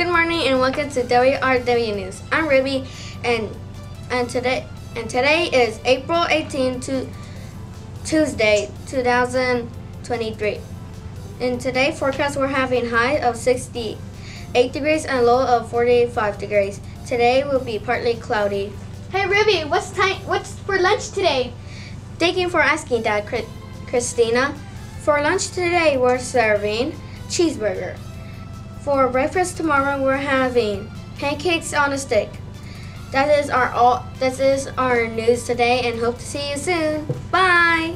Good morning and welcome to WRW News. I'm Ruby and and today and today is April 18 to Tuesday 2023. In today's forecast we're having high of 68 degrees and low of 45 degrees. Today will be partly cloudy. Hey Ruby, what's time what's for lunch today? Thank you for asking that Christina. For lunch today we're serving cheeseburger. For breakfast tomorrow, we're having pancakes on a stick. That is our all. This is our news today, and hope to see you soon. Bye.